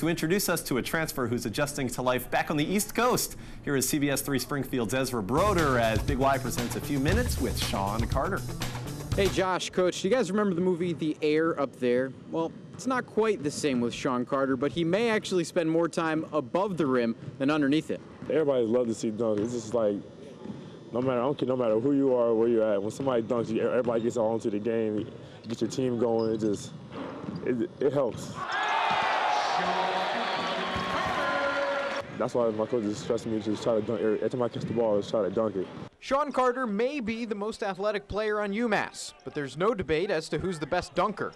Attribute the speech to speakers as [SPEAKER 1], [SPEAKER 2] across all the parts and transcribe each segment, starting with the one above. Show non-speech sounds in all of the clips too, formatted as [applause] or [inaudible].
[SPEAKER 1] to introduce us to a transfer who's adjusting to life back on the East Coast. Here is CBS 3 Springfield's Ezra Broder as Big Y presents a few minutes with Sean Carter.
[SPEAKER 2] Hey, Josh, Coach, do you guys remember the movie The Air up there? Well, it's not quite the same with Sean Carter, but he may actually spend more time above the rim than underneath it.
[SPEAKER 3] Everybody loves to see dunks. It's just like, no matter, I don't care, no matter who you are or where you're at, when somebody dunks, everybody gets all into the game, get your team going. It just, it, it helps. That's why my coach is stressing me to just try to dunk. Every time I catch the ball, just try to dunk it.
[SPEAKER 4] Sean Carter may be the most athletic player on UMass, but there's no debate as to who's the best dunker.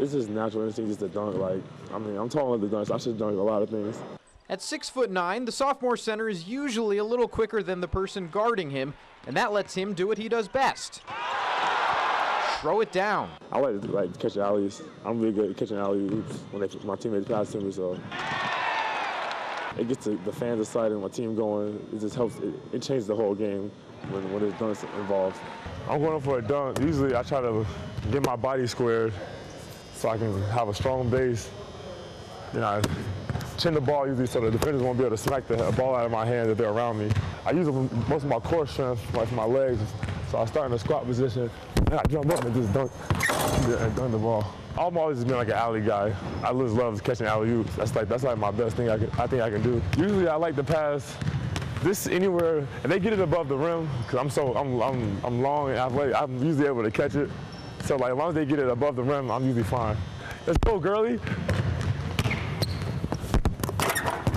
[SPEAKER 3] It's just natural instinct just to dunk. Like, I mean, I'm taller than the dunks. I should dunk a lot of things.
[SPEAKER 4] At six foot nine, the sophomore center is usually a little quicker than the person guarding him, and that lets him do what he does best. Throw it down.
[SPEAKER 3] I like to like catch alleys. I'm really good at catching alley when they, my teammates pass to me. So it gets the, the fans excited and my team going. It just helps. It, it changes the whole game when, when there's dunks involved. I'm going for a dunk. Usually I try to get my body squared so I can have a strong base. Then I chin the ball usually so the defenders won't be able to smack the ball out of my hand if they're around me. I use most of my core strength, like my legs, so I start in a squat position, and I jump up and just dunk, and dunk the ball. I've always been like an alley guy. I just love catching alley oops. That's like that's like my best thing I, can, I think I can do. Usually I like to pass this anywhere, and they get it above the rim because I'm so I'm, I'm I'm long and athletic. I'm usually able to catch it. So like as long as they get it above the rim, I'm usually fine. Let's go, girly.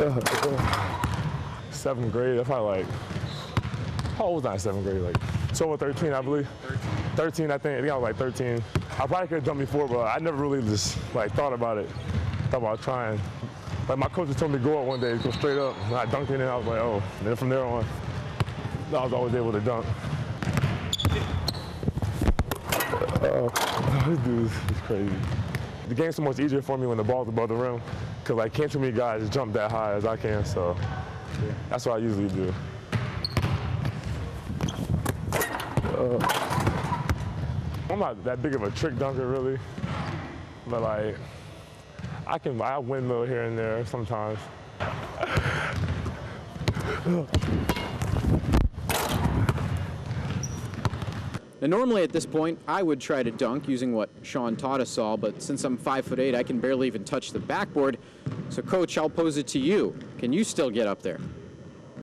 [SPEAKER 3] [laughs] Seventh grade, that's probably like, how old was I seventh grade? Like 12 or 13, I believe. 13, I think. I think I was like 13. I probably could have done before, but I never really just like thought about it. Thought about trying. Like my coach told me to go up one day, go straight up. And I dunked in and I was like, oh. And then from there on, I was always able to dunk. Uh, [laughs] this dude is crazy. The game's so much easier for me when the ball's above the rim, because like can't too many guys jump that high as I can, so that's what I usually do. Uh, I'm not that big of a trick dunker, really, but like I can I windmill here and there sometimes.
[SPEAKER 2] Now, normally at this point, I would try to dunk using what Sean taught us all, but since I'm 5 foot 8, I can barely even touch the backboard. So, coach, I'll pose it to you. Can you still get up there?